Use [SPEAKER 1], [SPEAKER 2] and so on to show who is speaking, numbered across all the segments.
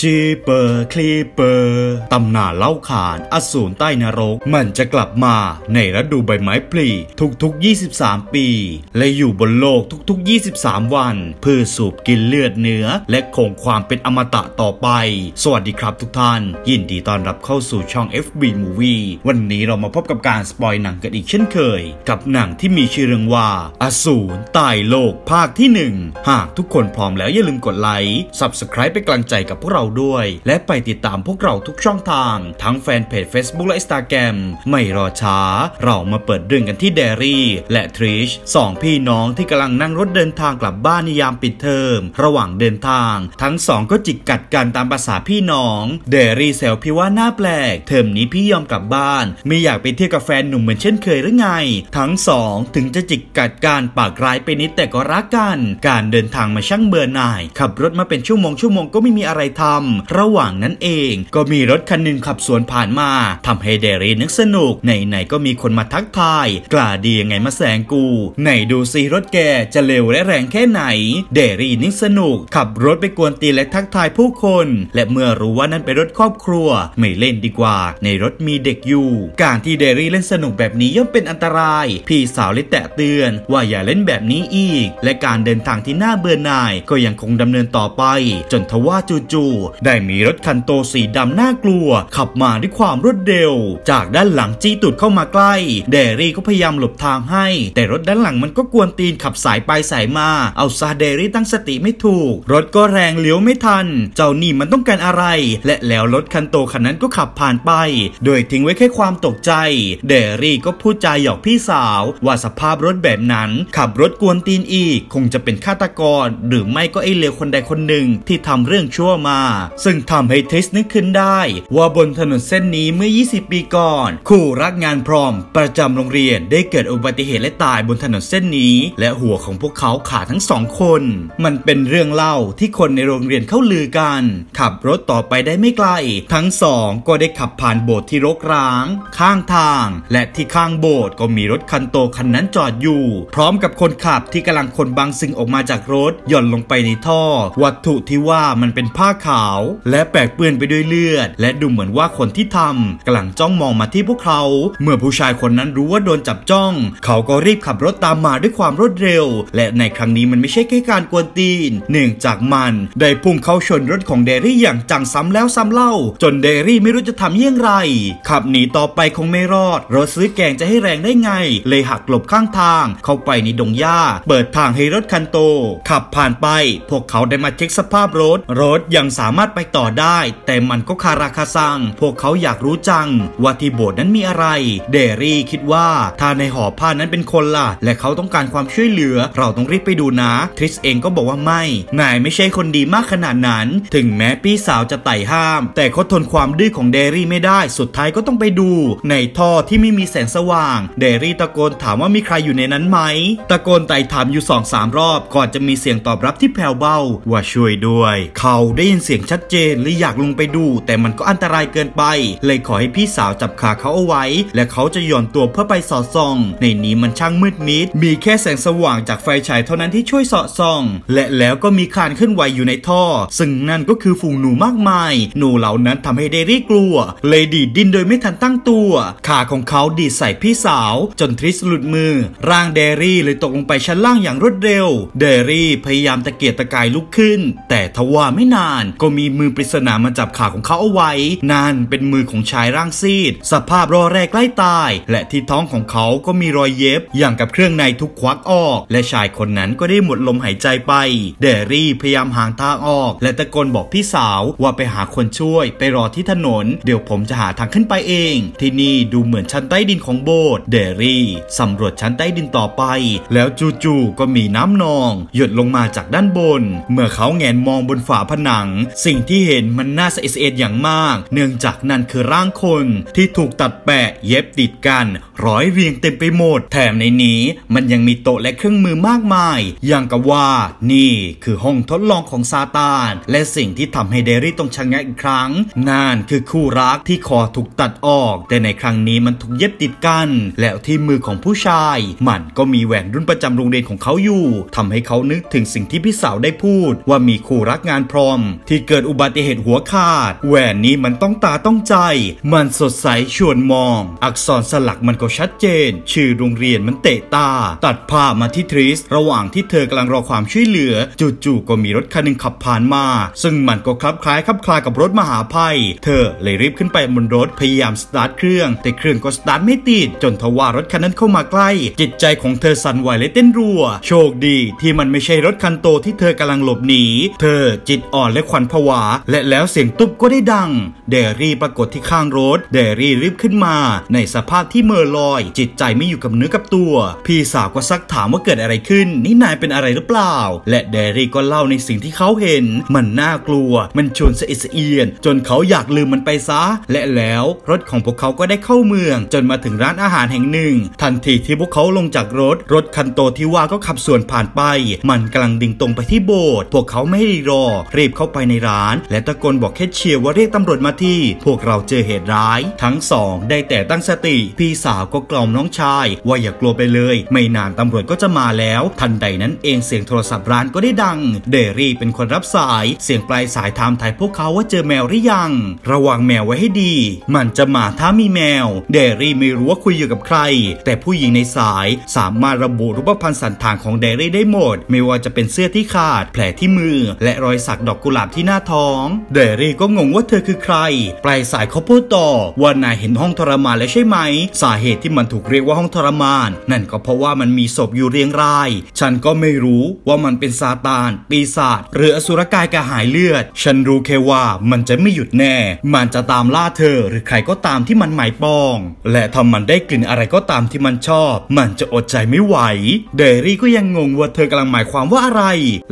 [SPEAKER 1] Jeepers Creepers ตำนานเล่าขานอสูรใต้นรก มันจะกลับมาในฤดูใบไม้ผลิทุกๆ 23 ปี และอยู่บนโลกทุกๆ 23 วัน เพื่อสูบกินเลือดเนื้อ และคงความเป็นอมตะต่อไป สวัสดีครับทุกท่าน ยินดีต้อนรับเข้าสู่ช่อง FB Movie วันนี้เรามาพบกับการสปอยหนังกันอีกเช่นเคย กับหนังที่มีชื่อเรื่องว่า อสูรใต้โลกภาคที่ 1 หากทุกคนพร้อมแล้วอย่าลืมกดไลค์ Subscribe เป็นกำลังใจกับพวกเราด้วย และไปติดตามพวกเราทุกช่องทาง ทั้งแฟนเพจ Facebook และ Instagram ไม่รอช้า เรามาเปิดเรื่องกันที่เดรี่และทริชสองพี่น้องที่กำลังนั่งรถเดินทางกลับบ้านในยามปิดเทอม ระหว่างเดินทาง ทั้งสองก็จิกกัดกันตามภาษาพี่น้อง เดรี่แซวพี่ว่าหน้าแปลก เทอมนี้พี่ยอมกลับบ้าน ไม่อยากไปเที่ยวกับแฟนหนุ่มเหมือนเช่นเคยหรือไง ทั้งสองถึงจะจิกกัดกันปากร้ายไปนิดแต่ก็รักกัน การเดินทางมาช่างเบื่อหน่าย ขับรถมาเป็นชั่วโมงชั่วโมงก็ไม่มีอะไรทำระหว่างนั้นเอง ก็มีรถคันหนึ่งขับสวนผ่านมาทำให้เดรีนึกสนุกไหนๆก็มีคนมาทักทาย กล้าดียังไงมาแซงกู ไหนดูซิรถแกจะเร็วและแรงแค่ไหน เดรีนึกสนุก ขับรถไปกวนตีและทักทายผู้คน และเมื่อรู้ว่านั่นเป็นรถครอบครัว ไม่เล่นดีกว่า ในรถมีเด็กอยู่ การที่เดรี่เล่นสนุกแบบนี้ย่อมเป็นอันตราย พี่สาวเลยแตะเตือนว่าอย่าเล่นแบบนี้อีก และการเดินทางที่น่าเบื่อหน่ายก็ยังคงดำเนินต่อไป จนทว่าจู่ได้มีรถคันโตสีดำน่ากลัว ขับมาด้วยความรวดเร็ว จากด้านหลังจี้ตุดเข้ามาใกล้ เดรี่ก็พยายามหลบทางให้ แต่รถด้านหลังมันก็กวนตีนขับสายไปสายมา เอาซาเดรี่ตั้งสติไม่ถูก รถก็แรงเลี้ยวไม่ทัน เจ้านี่มันต้องการอะไร และแล้วรถคันโตคันนั้นก็ขับผ่านไป โดยทิ้งไว้แค่ความตกใจ เดรี่ก็พูดจาหยอกพี่สาว ว่าสภาพรถแบบนั้น ขับรถกวนตีนอีก คงจะเป็นฆาตกร หรือไม่ก็ไอเลวคนใดคนหนึ่งที่ทำเรื่องชั่วมาซึ่งทำให้ทริสนึกขึ้นได้ ว่าบนถนนเส้นนี้เมื่อ 20 ปีก่อน คู่รักงานพร้อม ประจำโรงเรียนได้เกิดอุบัติเหตุและตายบนถนนเส้นนี้ และหัวของพวกเขาขาดทั้งสองคน มันเป็นเรื่องเล่าที่คนในโรงเรียนเข้าลือกัน ขับรถต่อไปได้ไม่ไกล ทั้งสองก็ได้ขับผ่านโบสถ์ที่รกร้าง ข้างทาง และที่ข้างโบสถ์ก็มีรถคันโตคันนั้นจอดอยู่ พร้อมกับคนขับที่กำลังคนบางสิ่งออกมาจากรถหย่อนลงไปในท่อ วัตถุที่ว่ามันเป็นผ้าขาวและแปกเปื้อนไปด้วยเลือด และดูเหมือนว่าคนที่ทำกำลังจ้องมองมาที่พวกเขา เมื่อผู้ชายคนนั้นรู้ว่าโดนจับจ้อง เขาก็รีบขับรถตามมาด้วยความรวดเร็ว และในครั้งนี้มันไม่ใช่แค่การกวนตีน เนื่องจากมันได้พุ่งเข้าชนรถของเดรี่อย่างจังซ้ำแล้วซ้ำเล่า จนเดรี่ไม่รู้จะทำเยี่ยงไร ขับหนีต่อไปคงไม่รอดรถซื้อแกงจะให้แรงได้ไง เลยหักหลบข้างทาง เข้าไปในดงหญ้า เปิดทางให้รถคันโต ขับผ่านไป พวกเขาได้มาเช็คสภาพรถ รถยังสามารถไปต่อได้ แต่มันก็คาราคาซัง พวกเขาอยากรู้จัง ว่าที่โบสถ์นั้นมีอะไร เดรี่คิดว่าถ้าในห่อผ้านั้นเป็นคนล่ะ และเขาต้องการความช่วยเหลือ เราต้องรีบไปดูนะ ทริสเองก็บอกว่าไม่ นายไม่ใช่คนดีมากขนาดนั้น ถึงแม้พี่สาวจะไต่ห้าม แต่เขาทนความดื้อของเดรี่ไม่ได้ สุดท้ายก็ต้องไปดู ในท่อที่ไม่มีแสงสว่าง เดรี่ตะโกนถามว่ามีใครอยู่ในนั้นไหม ตะโกนไต่ถามอยู่สองสามรอบ ก่อนจะมีเสียงตอบรับที่แผ่วเบาว่าช่วยด้วย เขาได้ยินเสียงชัดเจนเลยอยากลงไปดู แต่มันก็อันตรายเกินไป เลยขอให้พี่สาวจับขาเขาเอาไว้ และเขาจะหย่อนตัวเพื่อไปสอดส่อง ในนี้มันช่างมืดมิด มีแค่แสงสว่างจากไฟฉายเท่านั้นที่ช่วยสอดส่อง และแล้วก็มีคานเคลื่อนไหวอยู่ในท่อ ซึ่งนั่นก็คือฝูงหนูมากมาย หนูเหล่านั้นทำให้เดรี่กลัว เลยดีดดินโดยไม่ทันตั้งตัว ขาของเขาดีดใส่พี่สาว จนทริสหลุดมือ ร่างเดรี่เลยตกลงไปชั้นล่างอย่างรวดเร็ว เดรี่พยายามตะเกียกตะกายลุกขึ้น แต่ทว่าไม่นานก็มีมือปริศนามาจับขาของเขาเอาไว้ นั่นเป็นมือของชายร่างซีด สภาพรอแรกใกล้ตาย และที่ท้องของเขาก็มีรอยเย็บ อย่างกับเครื่องในทุกควักออก และชายคนนั้นก็ได้หมดลมหายใจไป เดรี่พยายามหางทางออก และตะโกนบอกพี่สาวว่าไปหาคนช่วย ไปรอที่ถนน เดี๋ยวผมจะหาทางขึ้นไปเอง ที่นี่ดูเหมือนชั้นใต้ดินของโบสถ์เดรี่สำรวจชั้นใต้ดินต่อไป แล้วจู่ๆก็มีน้ำนอง หยดลงมาจากด้านบน เมื่อเขาแงนมองบนฝาผนังสิ่งที่เห็นมันน่าสะเอดสะเอ็ดอย่างมาก เนื่องจากนั่นคือร่างคนที่ถูกตัดแปะเย็บติดกัน ร้อยเรียงเต็มไปหมด แถมในนี้มันยังมีโต๊ะและเครื่องมือมากมาย อย่างกับว่า นี่คือห้องทดลองของซาตาน และสิ่งที่ทำให้เดรี่ต้องชะงักอีกครั้ง นั่นคือคู่รักที่คอถูกตัดออก แต่ในครั้งนี้มันถูกเย็บติดกัน แล้วที่มือของผู้ชาย มันก็มีแหวนรุ่นประจำโรงเรียนของเขาอยู่ทำให้เขานึกถึงสิ่งที่พี่สาวได้พูดว่ามีคู่รักงานพรอมที่เกิดอุบัติเหตุหัวขาด แหวนนี้มันต้องตาต้องใจ มันสดใสชวนมอง อักษรสลักมันก็ชัดเจน ชื่อโรงเรียนมันเตะตา ตัดภาพมาที่ทริส ระหว่างที่เธอกำลังรอความช่วยเหลือ จู่ๆก็มีรถคันหนึ่งขับผ่านมา ซึ่งมันก็คลับคล้ายคลับคลากับรถมหาภัย เธอเลยรีบขึ้นไปบนรถพยายามสตาร์ทเครื่อง แต่เครื่องก็สตาร์ทไม่ติด จนทว่ารถคันนั้นเข้ามาใกล้ จิตใจของเธอสั่นไหวและเต้นรัว โชคดีที่มันไม่ใช่รถคันโตที่เธอกำลังหลบหนี เธอจิตอ่อนและขวัญผวา และแล้วเสียงตุ๊บก็ได้ดังเดรี่ปรากฏที่ข้างรถ เดรี่รีบขึ้นมา ในสภาพที่เหม่อลอย จิตใจไม่อยู่กับเนื้อกับตัว พี่สาวก็ซักถามว่าเกิดอะไรขึ้น นี่นายเป็นอะไรหรือเปล่า และเดรี่ก็เล่าในสิ่งที่เขาเห็น มันน่ากลัว มันชวนสะอิดสะเอียน จนเขาอยากลืมมันไปซะ และแล้วรถของพวกเขาก็ได้เข้าเมือง จนมาถึงร้านอาหารแห่งหนึ่ง ทันทีที่พวกเขาลงจากรถ รถคันโตที่ว่าก็ขับสวนผ่านไป มันกำลังดิ่งตรงไปที่โบสถ์พวกเขาไม่รอรีบเข้าไปในร้าน และตะโกนบอกแค่เชียร์ว่าเรียกตำรวจมาที่พวกเราเจอเหตุร้าย ทั้งสองได้แต่ตั้งสติ พี่สาวก็กล่อมน้องชาย ว่าอย่ากลัวไปเลย ไม่นานตำรวจก็จะมาแล้ว ทันใดนั้นเองเสียงโทรศัพท์ร้านก็ได้ดัง เดรี่เป็นคนรับสาย เสียงปลายสายถามถ่ายพวกเขาว่าเจอแมวหรือยัง ระวังแมวไว้ให้ดี มันจะมาถ้ามีแมว เดรี่ไม่รู้ว่าคุยอยู่กับใคร แต่ผู้หญิงในสายสามารถระบุรูปพรรณสันฐานของเดรี่ได้หมด ไม่ว่าจะเป็นเสื้อที่ขาด แผลที่มือ และรอยสักดอกกุหลาบที่หน้าท้อง เดรี่ก็งงว่าเธอคือใครปลายสายเขาพูดต่อว่านายเห็นห้องทรมานแล้วใช่ไหม สาเหตุที่มันถูกเรียกว่าห้องทรมาน นั่นก็เพราะว่ามันมีศพอยู่เรียงราย ฉันก็ไม่รู้ว่ามันเป็นซาตาน ปีศาจหรืออสุรกายกระหายเลือด ฉันรู้แค่ว่ามันจะไม่หยุดแน่ มันจะตามล่าเธอหรือใครก็ตามที่มันหมายปอง และถ้ามันได้กลิ่นอะไรก็ตามที่มันชอบ มันจะอดใจไม่ไหว เดรี่ก็ยังงงว่าเธอกำลังหมายความว่าอะไร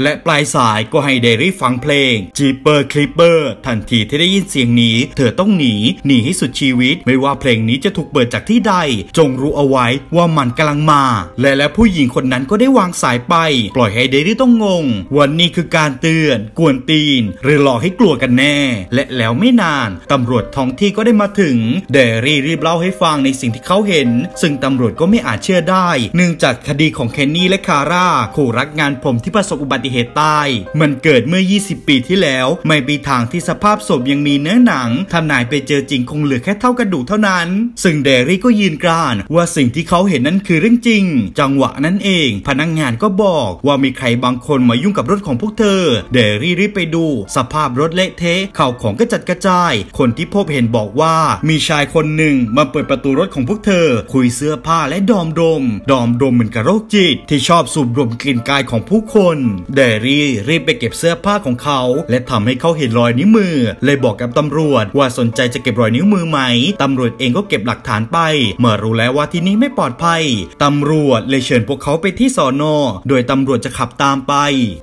[SPEAKER 1] และปลายสายก็ให้เดรี่ฟังเพลง Jeeper Creeper ทันทีที่ได้ยินเสียงนี้เธอต้องหนี หนีให้สุดชีวิต ไม่ว่าเพลงนี้จะถูกเปิดจากที่ใด จงรู้เอาไว้ว่ามันกำลังมา และแล้วผู้หญิงคนนั้นก็ได้วางสายไป ปล่อยให้เดรี่ต้องงง วันนี้คือการเตือน กวนตีน หรือหลอกให้กลัวกันแน่ และแล้วไม่นานตำรวจท้องที่ก็ได้มาถึง เดรี่รีบเล่าให้ฟังในสิ่งที่เขาเห็น ซึ่งตำรวจก็ไม่อาจเชื่อได้ เนื่องจากคดีของเคนนี่และคาร่าคู่รักงานผมที่ประสบอุบัติเหตุตาย มันเกิดเมื่อ 20 ปีที่แล้ว ไม่มีทางที่สภาพศพยังมีเนื้อหนังถ้านายไปเจอจริงคงเหลือแค่เท่ากระดูกเท่านั้น ซึ่งเดรี่ก็ยืนกราน ว่าสิ่งที่เขาเห็นนั้นคือเรื่องจริง จังหวะนั้นเอง พนักงานก็บอกว่ามีใครบางคนมายุ่งกับรถของพวกเธอ เดรี่รีบไปดู สภาพรถเละเทะข้าวของกระจัดกระจาย คนที่พบเห็นบอกว่ามีชายคนหนึ่งมาเปิดประตูรถของพวกเธอ คุ้ยเสื้อผ้าและดอมดม ดอมดมเหมือนกับโรคจิต ที่ชอบสูบดมกลิ่นกายของผู้คน เดรี่รีบไปเก็บเสื้อผ้าของเขา และทำให้เขาเห็นรอยนิ้วมือ เลยบอกกับตำรวจว่าสนใจจะเก็บรอยนิ้วมือไหมตำรวจเองก็เก็บหลักฐานไป เมื่อรู้แล้วว่าที่นี่ไม่ปลอดภัยตำรวจเลยเชิญพวกเขาไปที่สอนอโดยตำรวจจะขับตามไป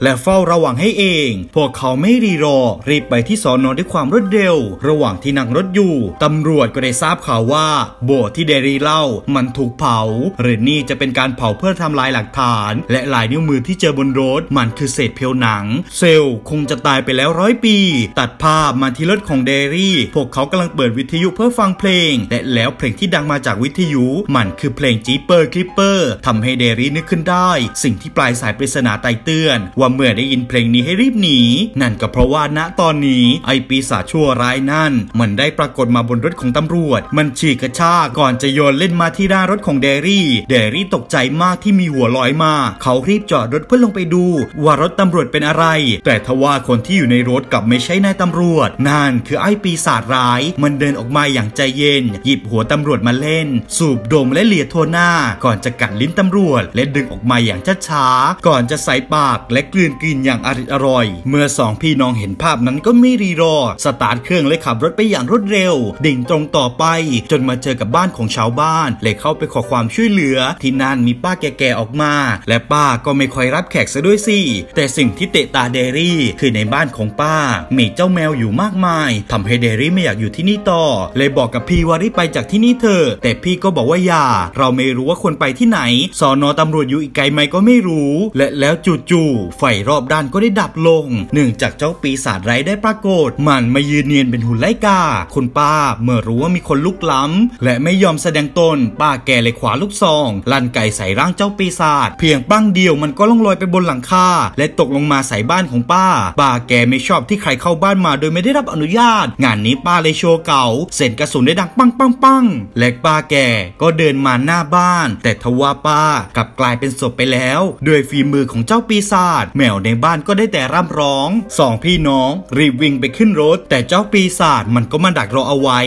[SPEAKER 1] และเฝ้าระวังให้เอง พวกเขาไม่รีรอ รีบไปที่สอนอด้วยความรวดเร็ว ระหว่างที่นั่งรถอยู่ตำรวจก็ได้ทราบข่าวว่า โบสถ์ที่เดรีเล่ามันถูกเผา หรือนี่จะเป็นการเผาเพื่อทำลายหลักฐาน และลายนิ้วมือที่เจอบนรถ มันคือเศษเพียวหนัง เซลคงจะตายไปแล้วร้อยปี ตัดภาพมาที่รถของเดรี่ พวกเขากำลังเปิดวิทยุเพื่อฟังเพลง และแล้วเพลงที่ดังมาจากวิทยุ มันคือเพลง Jeepers Creepers ทำให้เดรี่นึกขึ้นได้ สิ่งที่ปลายสายปริศนาได้เตือน ว่าเมื่อได้ยินเพลงนี้ให้รีบหนี นั่นก็เพราะว่าณตอนนี้ไอปีศาจชั่วร้ายนั่น มันได้ปรากฏมาบนรถของตำรวจ มันฉีกกระชากก่อนจะโยนเล่นมาที่หน้ารถของเดรี่ เดรี่ตกใจมากที่มีหัวลอยมา เขารีบจอดรถเพื่อลงไปดู ว่ารถตำรวจเป็นอะไร แต่ทว่าคนที่อยู่ในรถกลับไม่ใช่นายตำรวจ นั่นคือไอปีศาจร้าย มันเดินออกมาอย่างใจเย็น หยิบหัวตำรวจมาเล่น สูบดมและเลียทั่วหน้า ก่อนจะกัดลิ้นตำรวจ และดึงออกมาอย่างช้าๆก่อนจะใส่ปากและกลืนกินอย่างอริอร่อย เมื่อสองพี่น้องเห็นภาพนั้นก็ไม่รีรอ สตาร์ทเครื่องและขับรถไปอย่างรวดเร็ว ดิ่งตรงต่อไป จนมาเจอกับบ้านของชาวบ้านเลยเข้าไปขอความช่วยเหลือ ที่นั่นมีป้าแก่ๆออกมา และป้าก็ไม่ค่อยรับแขกซะด้วยสิ แต่สิ่งที่เตะตาเดรี่ คือในบ้านของป้ามีเจ้าแมวอยู่มากมายทำให้ให้เดรี่ไม่อยากอยู่ที่นี่ต่อ เลยบอกกับพี่ว่ารีบไปจากที่นี่เถอะแต่พี่ก็บอกว่าอย่า เราไม่รู้ว่าควรไปที่ไหน สอนอตำรวจอยู่อีกไกลไหมก็ไม่รู้ และแล้วจู่ๆไฟรอบด้านก็ได้ดับลงเนื่องจากเจ้าปีศาจไร้ได้ปรากฏ มันมายืนเนียนเป็นหุ่นไล่กาคุณป้าเมื่อรู้ว่ามีคนลุกล้ำ และไม่ยอมแสดงตน ป้าแกเลยขวาลูกซอง ลั่นไก่ใส่ร่างเจ้าปีศาจเพียงปั้งเดียวมันก็ล่องลอยไปบนหลังคาและตกลงมาใส่บ้านของป้า ป้าแกไม่ชอบที่ใครเข้าบ้านมาโดยไม่ได้รับอนุญาตงานนี้ป้าเลยโชว์เก๋า เซ่นกระสุนได้ดังปังปังปังและป้าแกก็เดินมาหน้าบ้าน แต่ทว่าป้ากลับกลายเป็นศพไปแล้วด้วยฝีมือของเจ้าปีศาจแมวในบ้านก็ได้แต่ร่ำร้องสองพี่น้องรีบวิ่งไปขึ้นรถ แต่เจ้าปีศาจมันก็มาดักรอเอาไว้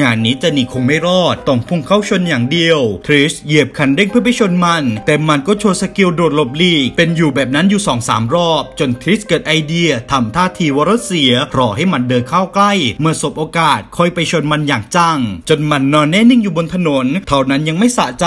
[SPEAKER 1] งานนี้จะหนีคงไม่รอดต้องพุ่งเข้าชนอย่างเดียว ทริชเหยียบคันเร่งเพื่อไปชนมัน แต่มันก็โชว์ skill โดดหลบหลีก เป็นอยู่แบบนั้นอยู่2อสารอบ จนทริชเกิดไอเดียทำท่าทีว่ารถเสียรอให้มันเดินเข้าใกล้เมื่อสบโอกาสค่อยไปชนมันอย่างจัง จนมันนอนแน่นิ่งอยู่บนถนน เท่านั้นยังไม่สะใจ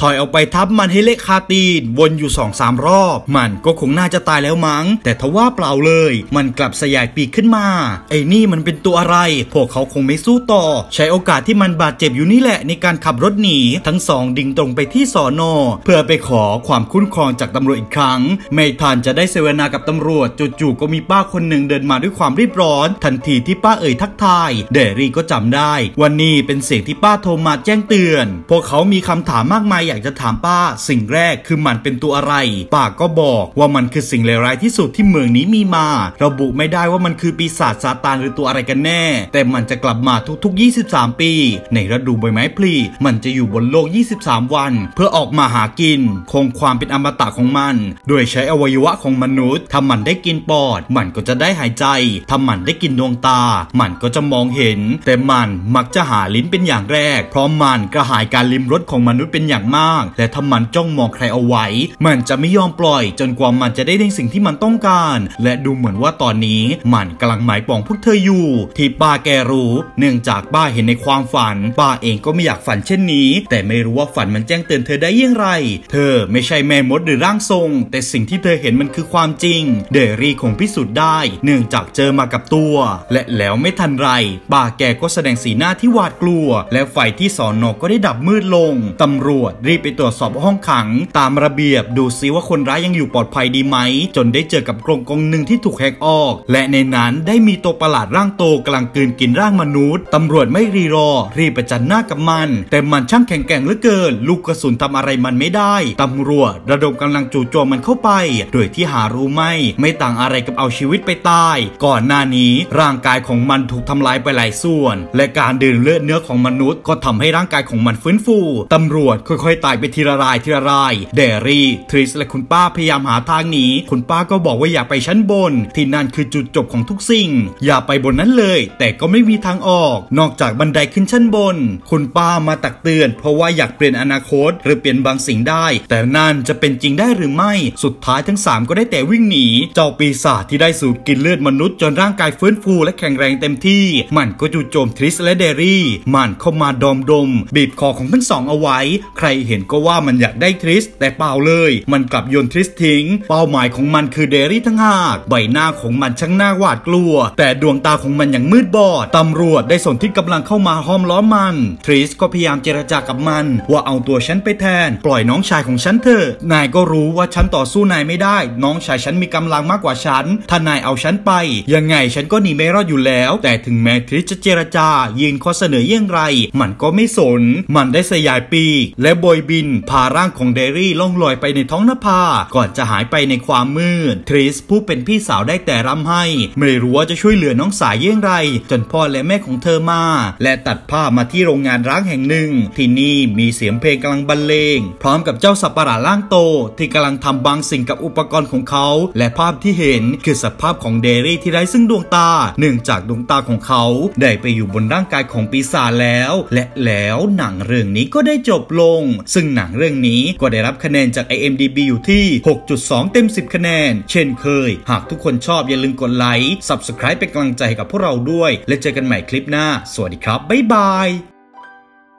[SPEAKER 1] ถอยออกไปทับมันให้เละคาตีน วนอยู่2องสามรอบ มันก็คงน่าจะตายแล้วมั้ง แต่ทว่าเปล่าเลย มันกลับสยายปีกขึ้นมา ไอ้นี่มันเป็นตัวอะไร พวกเขาคงไม่สู้ต่อ ใช้โอกาสที่มันบาดเจ็บอยู่นี่แหละในการขับรถหนี ทั้งสองดิ่งตรงไปที่สอนอเพื่อไปขอความคุ้นครองจากตำรวจอีกครั้ง ไม่ทันจะได้เสวนากับตำรวจจู่ๆก็มีป้าคนหนึ่งเดินมาด้วยความรีบร้อน ทันทีที่ป้าเอ่ยทักทาย เดรี่ก็จำได้ วันนี้เป็นเสียงที่ป้าโทรมาแจ้งเตือน พวกเขามีคำถามมากมายอยากจะถามป้า สิ่งแรกคือมันเป็นตัวอะไร ป้าก็บอกว่ามันคือสิ่งเลวร้ายที่สุดที่เมืองนี้มีมา ระบุไม่ได้ว่ามันคือปีศาจซาตานหรือตัวอะไรกันแน่ แต่มันจะกลับมาทุกๆ 23 ปี ในฤดูใบไม้ผลิมันจะอยู่บนโลก 23 วัน เพื่อออกมาหากิน คงความเป็นอมตะของมัน โดยใช้อวัยวะของมนุษย์ถ้ามันได้กินปอด มันก็จะได้หายใจถ้ามันได้กินดวงตา มันก็จะมองเห็น แต่มันมักจะหาลิ้นเป็นอย่างแรก เพราะมันกระหายการลิ้มรสของมนุษย์เป็นอย่างมาก และถ้ามันจ้องมองใครเอาไว้ มันจะไม่ยอมปล่อย จนกว่ามันจะได้ในสิ่งที่มันต้องการ และดูเหมือนว่าตอนนี้มันกำลังหมายปองพวกเธออยู่ ที่ป้าแกรู้ เนื่องจากป้าเห็นในความฝัน ป้าเองก็ไม่อยากฝันเช่นนี้ แต่ไม่รู้ว่าฝันมันแจ้งเตือนเธอได้อย่างไร เธอไม่ใช่แม่มดหรือร่างทรง แต่สิ่งที่เธอเห็นมันคือความจริง เดรี่คงพิสูจน์ได้ เนื่องจากเจอมากับตัว และแล้วไม่ทันไรป้าแกก็แสดงสีหน้าที่หวาดกลัว และไฟที่สอนอก็ได้ดับมืดลง ตำรวจรีบไปตรวจสอบห้องขัง ตามระเบียบดูซิว่าคนร้ายยังอยู่ปลอดภัยดีไหม จนได้เจอกับกรงกรงหนึ่งที่ถูกแหกออก และในนั้นได้มีตัวประหลาดร่างโตกำลังกลืนกินร่างมนุษย์ ตำรวจไม่รีรอ รีบประจันหน้ากับมัน แต่มันช่างแข็งแกร่งเหลือเกิน ลูกกระสุนทำอะไรมันไม่ได้ ตำรวจระดมกำลังจู่โจมมันเข้าไป โดยที่หารู้ไม่ ไม่ต่างอะไรกับเอาชีวิตไปตาย ก่อนหน้านี้ร่างกายของมันถูกทำลายไปหลายส่วน และการดื่มเลือดเนื้อของมนุษย์ ก็ทำให้ร่างกายของมันฟื้นฟูตำรวจค่อยๆตายไปทีละรายทีละรายเดรี่ทริสและคุณป้าพยายามหาทางหนีคุณป้าก็บอกว่าอย่าไปชั้นบน ที่นั่นคือจุดจบของทุกสิ่ง อย่าไปบนนั้นเลย แต่ก็ไม่มีทางออก นอกจากบันไดขึ้นชั้นบน คุณป้ามาตักเตือน เพราะว่าอยากเปลี่ยนอนาคต หรือเปลี่ยนบางสิ่งได้ แต่นั่นจะเป็นจริงได้หรือไม่ สุดท้ายทั้ง 3 ก็ได้แต่วิ่งหนี เจ้าปีศาจที่ได้สูดกินเลือดมนุษย์จนร่างกายฟื้นฟูและแข็งแรงเต็มที่ มันก็จู่โจมทริสและเดรี่ มันเข้ามาดอมดม บีบคอของทั้งสองเอาไว้ ใครเห็นก็ว่ามันอยากได้ทริส แต่เปล่าเลย มันกลับโยนทริสทิ้ง เป้าหมายของมันคือเดรี่ทั้งหากใบหน้าของมันช่างน่าหวาดกลัว แต่ดวงตาของมันอย่างมืดบอดตำรวจได้สนที่กำลังเข้ามาห้อมล้อมมัน ทริสก็พยายามเจรจากับมัน ว่าเอาตัวฉันไปแทน ปล่อยน้องชายของฉันเถอะนายก็รู้ว่าฉันต่อสู้นายไม่ได้ น้องชายฉันมีกำลังมากกว่าฉันถ้านายเอาฉันไป ยังไงฉันก็หนีไม่รอดอยู่แล้วแต่ถึงแม้ทริสจะเจรจา ยืนข้อเสนอเยี่ยงไร มันก็ไม่สน มันได้สยายปีก และโบยบิน พาร่างของเดรี่ล่องลอยไปในท้องนภา ก่อนจะหายไปในความมืด ทริสผู้เป็นพี่สาวได้แต่ร่ำให้ ไม่รู้ว่าจะช่วยเหลือน้องสายเยี่ยงไร จนพ่อและแม่ของเธอมา และตัดภาพมาที่โรงงานร้างแห่งหนึ่ง ที่นี่มีเสียงเพลงกำลังบรรเลง พร้อมกับเจ้าสัปหลาดร่างโต ที่กำลังทำบางสิ่งกับอุปกรณ์ของเขา และภาพที่เห็นคือสภาพของเดรี่ที่ไร้ซึ่งดวงตาเนื่องจากดวงตาของเขาได้ไปอยู่บนร่างกายของปีศาจแล้ว และแล้วหนังเรื่องนี้ก็ได้จบลง ซึ่งหนังเรื่องนี้ก็ได้รับคะแนนจาก IMDB อยู่ที่ 6.2 เต็ม 10 คะแนน เช่นเคย หากทุกคนชอบอย่าลืมกดไลค์ Subscribe เป็นกำลังใจให้กับพวกเราด้วย และเจอกันใหม่คลิปหน้า สวัสดีครับ บ๊ายบาย